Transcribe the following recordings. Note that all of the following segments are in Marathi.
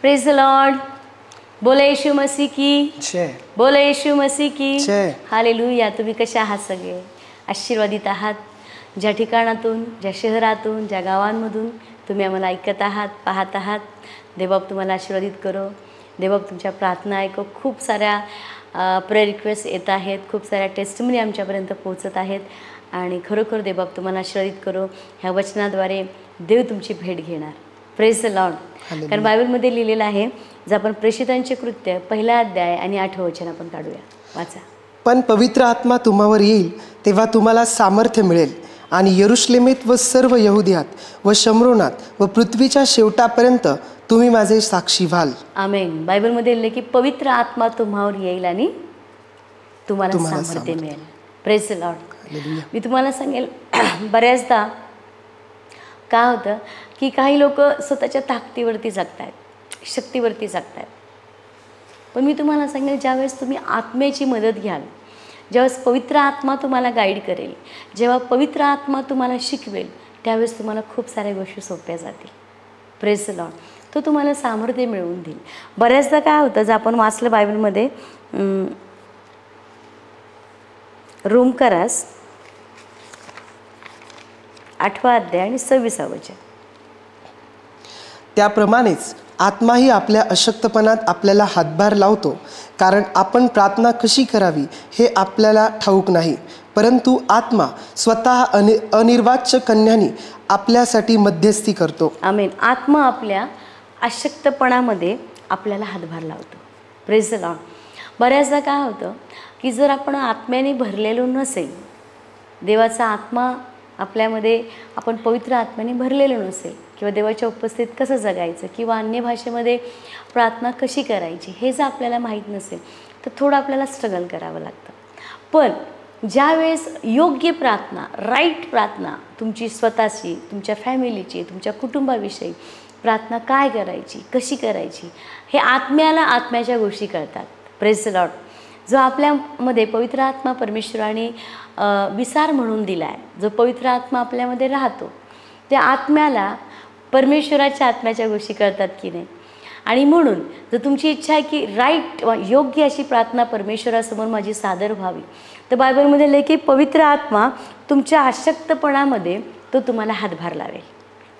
प्रेज लॉर्ड बोला येशू मसी की. जय बोला येशू मसी की. जय. हालेलुया तुम्ही कसे आहात सगळे? आशीर्वादित आहात. ज्या ठिकाणातून ज्या शहरातून ज्या गावांमधून तुम्ही आम्हाला ऐकत आहात पाहत आहात देवबाप तुम्हाला आशीर्वादित करो. देवबाप तुमच्या प्रार्थना ऐको खूप साऱ्या प्रे रिक्वेस्ट येत आहेत. खूप साऱ्या टेस्टमनी आमच्यापर्यंत पोहोचत आहेत. आणि खरोखर देवबाप तुम्हाला आशीर्वादित करो. ह्या वचनाद्वारे देव तुमची भेट घेणार. Praise Lord Hallelujah. कारण बायबलमध्ये लिहिलेलं आहे जर आपण प्रेषितांचे कृत्य पहिला अध्याय आणि आठवं वचन आपण काढूया. वाचा. पण पवित्र आत्मा तुम्हावर येईल तेव्हा तुम्हाला सामर्थ्य मिळेल. आणि यरुश्लेमेत व सर्व यहुदियात व शमरोनात व पृथ्वीच्या शेवटापर्यंत तुम्ही माझे साक्षी व्हाल. आमेन बायबलमध्ये लिहिले की पवित्र आत्मा तुम्हावर येईल आणि तुम्हाला सामर्थ्य. मिळेल. Press Lord Hallelujah. मी तुम्हाला सांगेल बऱ्याचदा काय होतं की काही लोक स्वतःच्या ताकदीवरती जगत आहेत शक्तीवरती जगत आहेत पण मी तुम्हाला सांगेल ज्यावेळेस तुम्ही आत्म्याची मदत घ्याल ज्यावेळेस पवित्र आत्मा तुम्हाला गाईड करेल जेव्हा पवित्र आत्मा तुम्हाला शिकवेल त्यावेळेस तुम्हाला खूप साऱ्या गोष्टी सोप्या जातील. प्रेस लॉन तो तुम्हाला सामर्थ्य मिळवून देईल. बऱ्याचदा काय होतं जर आपण वाचलं बायबलमध्ये रूम करास आठवा अध्याय आणि सव्वीसावं वचन. त्याप्रमाणेच आत्माही आपल्या अशक्तपणात आपल्याला हातभार लावतो कारण आपण प्रार्थना कशी करावी हे आपल्याला ठाऊक नाही. परंतु आत्मा स्वतः अनि अनिर्वाच्य कन्यानी आपल्यासाठी मध्यस्थी करतो. आमेन. आत्मा आपल्या अशक्तपणामध्ये आपल्याला हातभार लावतो. प्रेज लॉन बऱ्याचदा काय होतं की जर आपण आत्म्याने भरलेलो नसेल देवाचा आत्मा आपल्यामध्ये आपण पवित्र आत्म्याने भरलेलो नसेल किंवा देवाच्या उपस्थित कसं जगायचं किंवा अन्य भाषेमध्ये प्रार्थना कशी करायची हे जर आपल्याला माहीत नसेल तर थोडं आपल्याला स्ट्रगल करावं लागतं. पण ज्यावेळेस योग्य प्रार्थना राईट प्रार्थना तुमची स्वतःची तुमच्या फॅमिलीची तुमच्या कुटुंबाविषयी प्रार्थना काय करायची कशी करायची हे आत्म्याला आत्म्याच्या गोष्टी कळतात. प्रेस लॉट जो आपल्यामध्ये पवित्र आत्मा परमेश्वराने विसार म्हणून दिला आहे जो पवित्र आत्मा आपल्यामध्ये राहतो त्या आत्म्याला परमेश्वराच्या आत्म्याच्या गोष्टी करतात की नाही? आणि म्हणून जर तुमची इच्छा आहे की राईट योग्य अशी प्रार्थना परमेश्वरासमोर माझी सादर व्हावी तर बायबलमध्ये लिहिले की पवित्र आत्मा तुमच्या अशक्तपणामध्ये तो तुम्हाला हातभार लावेल.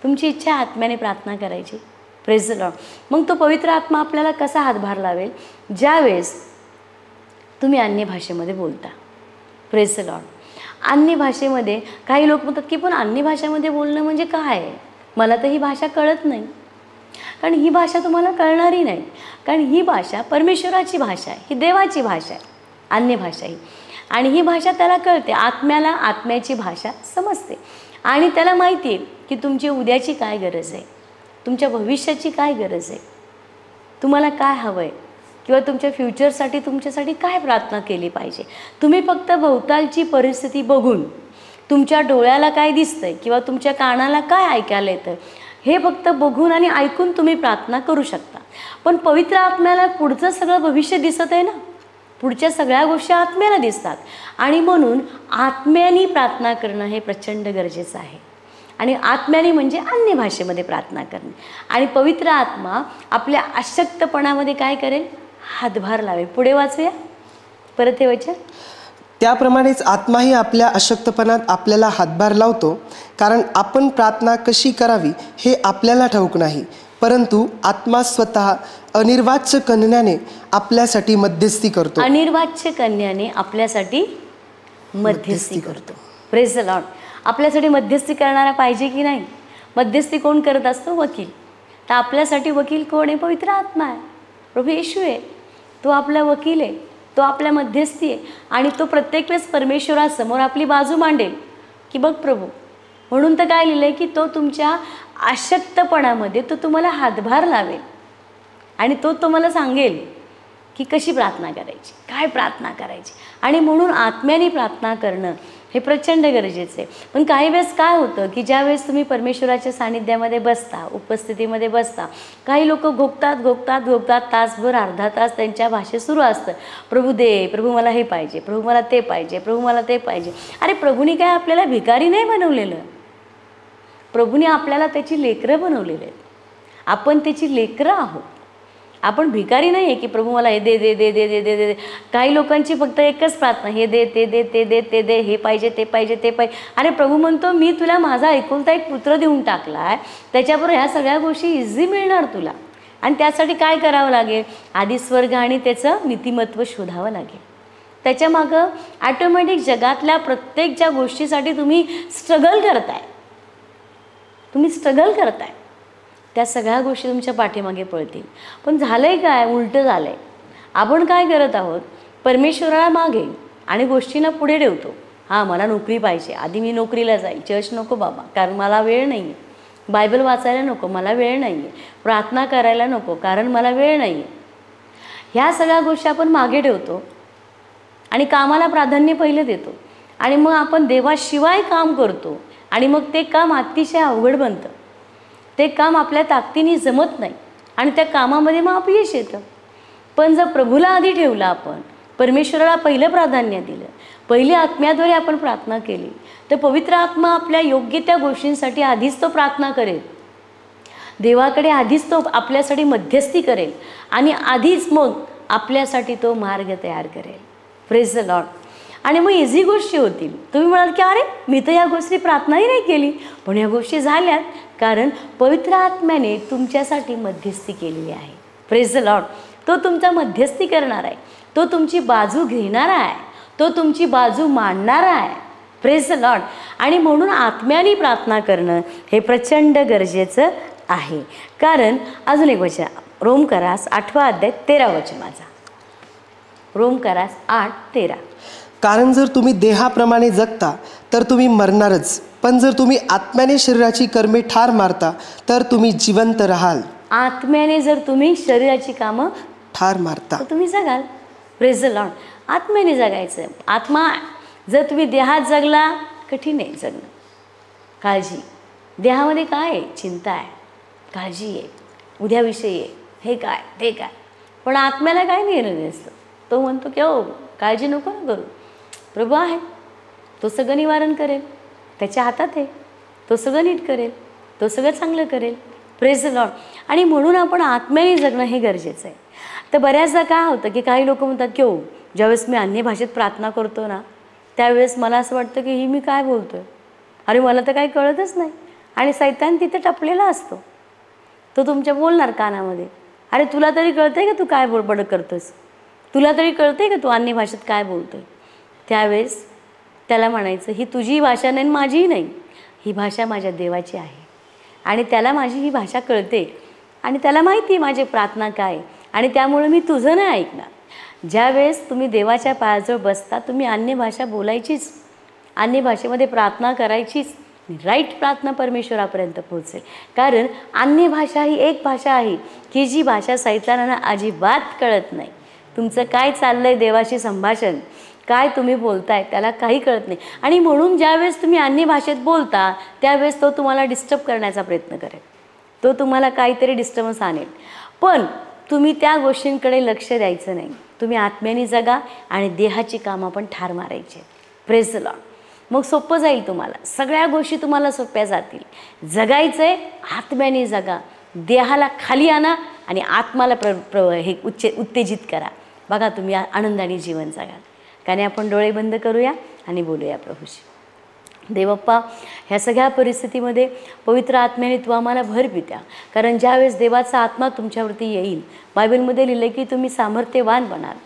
तुमची इच्छा आत्म्याने प्रार्थना करायची. प्रेझ लॉ मग तो पवित्र आत्मा आपल्याला कसा हातभार लावेल? ज्यावेळेस तुम्ही अन्य भाषेमध्ये बोलता. प्रेस लॉर्ड अन्य भाषेमध्ये काही लोक म्हणतात की पण अन्य भाषेमध्ये बोलणं म्हणजे काय? आहे मला तर ही भाषा कळत नाही. कारण ही भाषा तुम्हाला कळणारी नाही. कारण ही भाषा परमेश्वराची भाषा आहे. ही देवाची भाषा आहे. अन्य भाषा ही. आणि ही भाषा त्याला कळते. आत्म्याला आत्म्याची भाषा समजते. आणि त्याला माहिती आहे की तुमची उद्याची काय गरज आहे? तुमच्या भविष्याची काय गरज आहे? तुम्हाला काय हवं आहे किंवा तुमच्या फ्युचरसाठी तुमच्यासाठी काय प्रार्थना केली पाहिजे? तुम्ही फक्त भोवतालची परिस्थिती बघून तुमच्या डोळ्याला काय दिसतंय किंवा तुमच्या कानाला काय ऐकायला येतं हे फक्त बघून आणि ऐकून तुम्ही प्रार्थना करू शकता. पण पवित्र आत्म्याला पुढचं सगळं भविष्य दिसत आहे ना? पुढच्या सगळ्या गोष्टी आत्म्याला दिसतात. आणि म्हणून आत्म्याने प्रार्थना करणं हे प्रचंड गरजेचं आहे. आणि आत्म्याने म्हणजे अन्य भाषेमध्ये प्रार्थना करणे. आणि पवित्र आत्मा आपल्या अशक्तपणामध्ये काय करेल? हातभार लावेल. पुढे वाचूया. परत हे वचन त्याप्रमाणेच आत्माही आपल्या अशक्तपणात आपल्याला हातभार लावतो कारण आपण प्रार्थना कशी करावी हे आपल्याला ठाऊक नाही परंतु आत्मा स्वतः अनिर्वाच्य कन्याने आपल्यासाठी मध्यस्थी करतो. अनिर्वाच्य कन्याने आपल्यासाठी मध्यस्थी करतो. प्रेज लॉर्ड आपल्यासाठी मध्यस्थी करणारा पाहिजे की नाही? मध्यस्थी कोण करत असतो? वकील. तर आपल्यासाठी वकील कोण आहे? पवित्र आत्मा आहे. प्रभू येशू आहे. तो आपला वकील आहे. तो आपल्या मध्यस्थी आहे. आणि तो प्रत्येक वेळेस परमेश्वरासमोर आपली बाजू मांडेल. की बघ प्रभू म्हणून तर काय लिहिलं आहे की तो तुमच्या अशक्तपणामध्ये तो तुम्हाला हातभार लावेल. आणि तो तुम्हाला सांगेल की कशी प्रार्थना करायची काय प्रार्थना करायची. आणि म्हणून आत्म्याने प्रार्थना करणं हे प्रचंड गरजेचं आहे. पण काही वेळेस काय होतं की ज्यावेळेस तुम्ही परमेश्वराच्या सानिध्यामध्ये बसता उपस्थितीमध्ये बसता काही लोक घोकतात घोकतात घोकतात तासभर अर्धा तास त्यांच्या भाषेत सुरू असतं. प्रभू दे प्रभू मला हे पाहिजे प्रभू मला ते पाहिजे प्रभू मला ते पाहिजे. अरे प्रभूने काय आपल्याला भिकारी नाही बनवलेलं? प्रभूने आपल्याला त्याची लेकरं बनवलेली आहेत. आपण त्याची लेकरं आहोत. आपण भिकारी नाही आहे की प्रभू मला हे दे दे दे दे दे दे दे. काही लोकांची फक्त एकच प्रार्थना हे दे ते दे ते दे ते दे हे पाहिजे ते पाहिजे ते पाहिजे. अरे प्रभू म्हणतो मी तुला माझा ऐकूनता एक पुत्र देऊन टाकला आहे त्याच्याबरोबर ह्या सगळ्या गोष्टी इझी मिळणार तुला. आणि त्यासाठी काय करावं लागेल? आधी स्वर्ग आणि त्याचं नीतिमत्व शोधावं लागेल. त्याच्यामागं ॲटोमॅटिक जगातल्या प्रत्येक ज्या गोष्टीसाठी तुम्ही स्ट्रगल करताय. तुम्ही स्ट्रगल करताय. त्या सगळ्या गोष्टी तुमच्या पाठीमागे पळतील. पण झालं आहे काय? उलटं झालं आहे आपण काय करत आहोत? परमेश्वराला मागे आणि गोष्टींना पुढे ठेवतो. हां मला नोकरी पाहिजे. आधी मी नोकरीला जाईल चर्च नको बाबा. कारण मला वेळ नाही आहे बायबल वाचायला नको. मला वेळ नाही आहे प्रार्थना करायला नको. कारण मला वेळ नाही आहे ह्या सगळ्या गोष्टी आपण मागे ठेवतो. आणि कामाला प्राधान्य पहिले देतो. आणि मग आपण देवाशिवाय काम करतो. आणि मग ते काम अतिशय अवघड बनतं. ते काम आपल्या ताकदीने जमत नाही आणि त्या कामामध्ये मग अपयश येतं. पण जर प्रभूला आधी ठेवलं आपण परमेश्वराला पहिलं प्राधान्य दिलं पहिली आत्म्याद्वारे आपण प्रार्थना केली तर पवित्र आत्मा आपल्या योग्य त्या गोष्टींसाठी आधीच तो प्रार्थना करेल. देवाकडे आधीच तो आपल्यासाठी मध्यस्थी करेल आणि आधीच मग आपल्यासाठी तो मार्ग तयार करेल. फ्रेज द लॉर्ड आणि मग इझी गोष्टी होतील. तुम्ही म्हणाल की अरे मी तर या गोष्टी प्रार्थनाही नाही केली. पण या गोष्टी झाल्यात कारण पवित्र आत्म्याने तुमच्यासाठी मध्यस्थी केलेली आहे. प्रेज लॉर्ड तो तुमचा मध्यस्थी करणार आहे. तो तुमची बाजू घेणारा आहे. तो तुमची बाजू मांडणारा आहे. प्रेज लॉर्ड आणि म्हणून आत्म्याने प्रार्थना करणं हे प्रचंड गरजेचं आहे. कारण अजून एक वचन. रोम करास आठवा अध्याय तेरा वचनाचा रोम करास आठ तेरा. कारण जर तुम्ही देहाप्रमाणे जगता तर तुम्ही मरणारच. पण जर तुम्ही आत्म्याने शरीराची कर्मे ठार मारता तर तुम्ही जिवंत राहाल. आत्म्याने जर तुम्ही शरीराची कामं ठार मारता. तर तुम्ही जगाल. प्रेज द लॉर्ड आत्म्याने जगायचं. आत्मा जर तुम्ही देहात जगला कठीण आहे जगणं. काळजी. देहामध्ये काय आहे? चिंता आहे. काळजी आहे. उद्याविषयी आहे. हे काय? ते काय? पण आत्म्याला काय घेणं नसतं. तो म्हणतो की हो काळजी नको ना करू. प्रभू आहे. तो सगळं निवारण करेल. त्याच्या हातात आहे. तो सगळं नीट करेल. तो सगळं चांगलं करेल. प्रेज लॉड आणि म्हणून आपण आत्म्याने जगणं हे गरजेचं आहे. तर बऱ्याचदा काय होतं की काही लोक म्हणतात की हो ज्यावेळेस मी अन्य भाषेत प्रार्थना करतो ना त्यावेळेस मला असं वाटतं की ही मी काय बोलतो आहे अरे मला तर काही कळतच नाही. आणि सैतान तिथे टपलेला असतो. तो तुमच्या बोलणार कानामध्ये. अरे तुला तरी कळतं आहे का तू काय बडबड करतोस तुला तरी कळतं आहे का तू अन्य भाषेत काय बोलतोय? त्यावेळेस त्याला म्हणायचं ही तुझी भाषा नाही आणि माझीही नाही. ही भाषा माझ्या देवाची आहे. आणि त्याला माझी ही भाषा कळते. आणि त्याला माहिती आहे माझी प्रार्थना काय. आणि त्यामुळे मी तुझं नाही ऐकणार. ज्यावेळेस तुम्ही देवाच्या पायाजवळ बसता तुम्ही अन्य भाषा बोलायचीच. अन्य भाषेमध्ये प्रार्थना करायचीच. राईट प्रार्थना परमेश्वरापर्यंत पोहोचेल. कारण अन्य भाषा ही एक भाषा आहे. की जी भाषा सैतानांना अजिबात कळत नाही. तुमचं काय चाललं आहे देवाशी संभाषण? काय तुम्ही बोलताय त्याला काही कळत नाही. आणि म्हणून ज्यावेळेस तुम्ही अन्य भाषेत बोलता त्यावेळेस तो तुम्हाला डिस्टर्ब करण्याचा प्रयत्न करेल. तो तुम्हाला काहीतरी डिस्टर्बन्स आणेल. पण तुम्ही त्या गोष्टींकडे लक्ष द्यायचं नाही. तुम्ही आत्म्याने जगा आणि देहाची कामं पण ठार मारायची प्रेस लॉ मग सोपं जाईल तुम्हाला. सगळ्या गोष्टी तुम्हाला सोप्या जातील. जगायचं आहे आत्म्याने जगा. देहाला खाली आणा आणि आत्माला प्र प्र हे उच्चे उत्तेजित करा. बघा तुम्ही आनंदाने जीवन जगाल. कारण आपण डोळे बंद करूया आणि बोलूया प्रभूशी. देवप्पा ह्या सगळ्या परिस्थितीमध्ये पवित्र आत्म्याने तू आम्हाला भर पित्या. कारण ज्यावेळेस देवाचा आत्मा तुमच्यावरती येईल बायबलमध्ये लिहिलं की तुम्ही सामर्थ्यवान बनाल.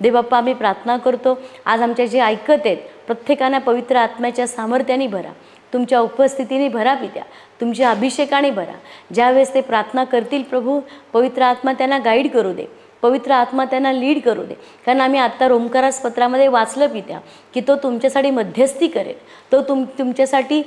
देवप्पा आम्ही प्रार्थना करतो आज आमच्या जे ऐकत आहेत प्रत्येकानं पवित्र आत्म्याच्या सामर्थ्याने भरा. तुमच्या उपस्थितीने भरा पित्या. तुमच्या अभिषेकाने भरा. ज्यावेळेस ते प्रार्थना करतील प्रभू पवित्र आत्मा त्यांना गाईड करू दे. पवित्र आत्मा त्यांना लीड करू दे. कारण आम्ही आत्ता रोमकारास पत्रामध्ये वाचलं पित्या की तो तुमच्यासाठी मध्यस्थी करेल. तो तुम तुमच्यासाठी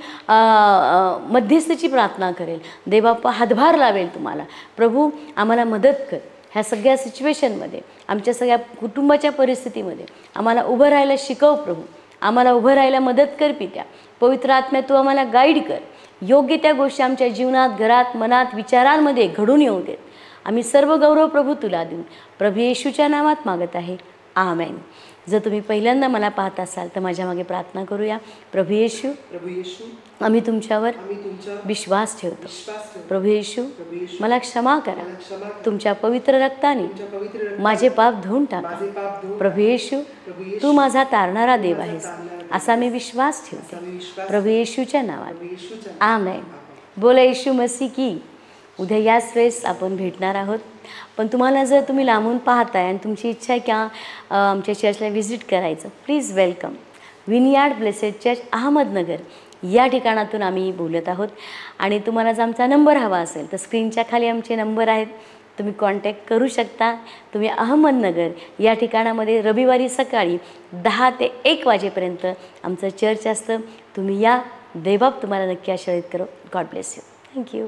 मध्यस्थीची प्रार्थना करेल. देवाप्पा हातभार लावेल तुम्हाला. प्रभू आम्हाला मदत कर. ह्या सगळ्या सिच्युएशनमध्ये आमच्या सगळ्या कुटुंबाच्या परिस्थितीमध्ये आम्हाला उभं राहायला शिकव प्रभू. आम्हाला उभं राहायला मदत कर पित्या पवित्र आत्म्या तू आम्हाला गाईड कर. योग्य त्या गोष्टी आमच्या जीवनात घरात मनात विचारांमध्ये घडून येऊ देत. आम्ही सर्व गौरव प्रभू तुला देऊ प्रभू येशूच्या नावात मागत आहे. आमेन. जर तुम्ही पहिल्यांदा मला पाहत असाल तर माझ्या मागे प्रार्थना करूया. प्रभू येशू प्रभू येशू आम्ही तुमच्यावर विश्वास ठेवतो. प्रभू येशू मला क्षमा करा. तुमच्या पवित्र रक्ताने माझे पाप धुवून टाका. प्रभू येशू तू माझा तारणारा देव आहेस. असा मी विश्वास ठेवते. प्रभू येशूच्या नावात आमेन. बोला येशू मसी की. उद्या याच वेळेस आपण भेटणार आहोत. पण तुम्हाला जर तुम्ही लांबून पाहताय आणि तुमची इच्छा आहे किंवा आमच्या चर्चला व्हिजिट करायचं please welcome. Vineyard blessed church Ahmednagar. या ठिकाणातून आम्ही बोलत आहोत. आणि तुम्हाला जर आमचा नंबर हवा असेल तर स्क्रीनच्या खाली आमचे नंबर आहेत. तुम्ही कॉन्टॅक्ट करू शकता. तुम्ही अहमदनगर या ठिकाणामध्ये रविवारी सकाळी दहा ते एक वाजेपर्यंत आमचं चर्च असतं. तुम्ही या. देवबाप तुम्हाला नक्की आश्रयित करो. God bless you thank you